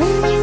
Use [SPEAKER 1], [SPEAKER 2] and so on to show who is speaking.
[SPEAKER 1] Ooh.